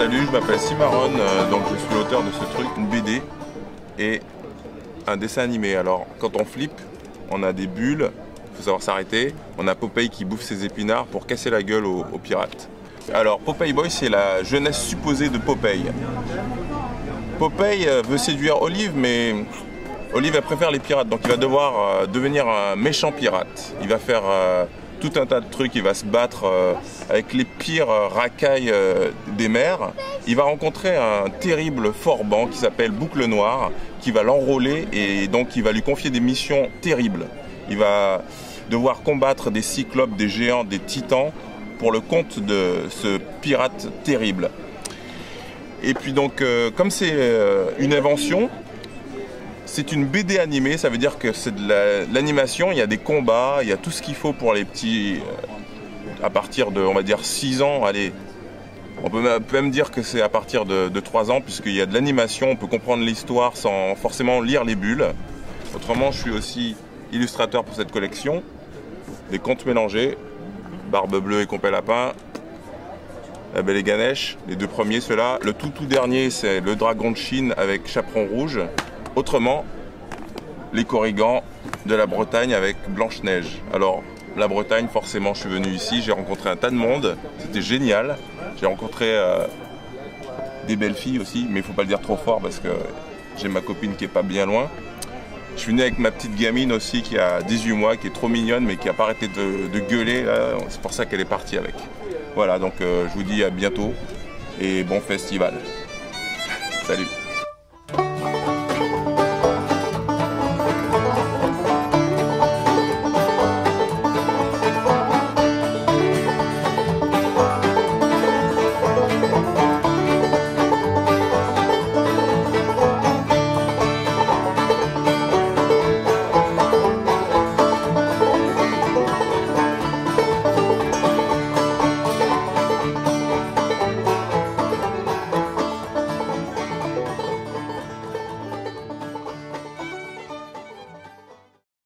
Salut, je m'appelle Cimarron, euh, donc je suis l'auteur de ce truc, une BD et un dessin animé. Alors quand on flippe, on a des bulles, il faut savoir s'arrêter. On a Popeye qui bouffe ses épinards pour casser la gueule aux, pirates. Alors Popeye Boy, c'est la jeunesse supposée de Popeye. Popeye euh, veut séduire Olive, mais Olive elle préfère les pirates, donc il va devoir euh, devenir un méchant pirate. Il va faire tout un tas de trucs, il va se battre euh, avec les pires euh, racailles euh, des mers. Il va rencontrer un terrible forban qui s'appelle Boucle Noire, qui va l'enrôler et donc il va lui confier des missions terribles. Il va devoir combattre des cyclopes, des géants, des titans pour le compte de ce pirate terrible. Et puis donc, comme c'est une invention, c'est une BD animée, ça veut dire que c'est de la- l'animation, il y a des combats, il y a tout ce qu'il faut pour les petits, euh, à partir de, on va dire, 6 ans, allez, on peut même dire que c'est à partir de, de 3 ans, puisqu'il y a de l'animation, on peut comprendre l'histoire sans forcément lire les bulles. Autrement, je suis aussi illustrateur pour cette collection, des contes mélangés, Barbe Bleue et Compé Lapin, La Belle et Ganesh, les deux premiers, ceux-là. Le tout tout dernier, c'est le Dragon de Chine avec Chaperon Rouge. Autrement, les Corrigans de la Bretagne avec Blanche-Neige. Alors, la Bretagne, forcément, je suis venu ici, j'ai rencontré un tas de monde, c'était génial. J'ai rencontré euh, des belles filles aussi, mais il faut pas le dire trop fort parce que j'ai ma copine qui est pas bien loin. Je suis venu avec ma petite gamine aussi qui a 18 mois, qui est trop mignonne, mais qui a pas arrêté de, gueuler. C'est pour ça qu'elle est partie avec. Voilà, donc euh, je vous dis à bientôt et bon festival. Salut